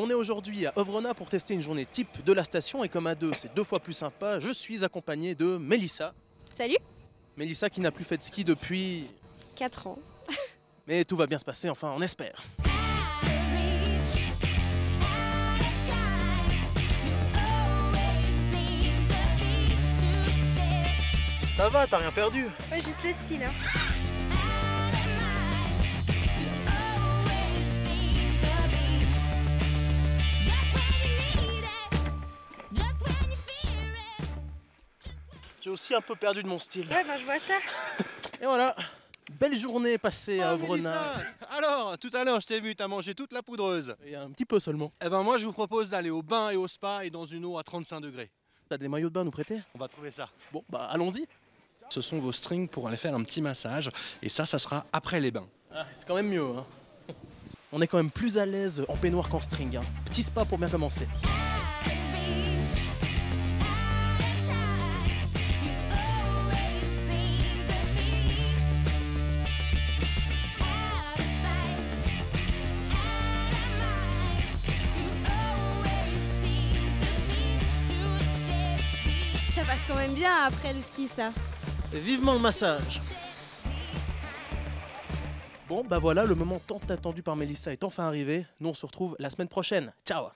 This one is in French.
On est aujourd'hui à Ovrona pour tester une journée type de la station et comme à deux c'est deux fois plus sympa, je suis accompagné de Mélissa. Salut Mélissa qui n'a plus fait de ski depuis... 4 ans. Mais tout va bien se passer, enfin on espère. Ça va, t'as rien perdu Ouais, juste le style. Hein. J'ai aussi un peu perdu de mon style. Ouais, ben je vois ça. Et voilà, belle journée passée à Ah, Ovrona. Alors, tout à l'heure, je t'ai vu, t'as mangé toute la poudreuse. Et un petit peu seulement. Eh ben moi, je vous propose d'aller au bain et au spa et dans une eau à 35 degrés. T'as des maillots de bain à nous prêter? On va trouver ça. Bon, bah allons-y. Ce sont vos strings pour aller faire un petit massage. Et ça, ça sera après les bains. Ah, c'est quand même mieux. Hein. On est quand même plus à l'aise en peignoir qu'en string. hein. Petit spa pour bien commencer. Ça passe quand même bien après le ski, ça. Vivement le massage. Bon, bah voilà, le moment tant attendu par Mélissa est enfin arrivé. Nous, on se retrouve la semaine prochaine. Ciao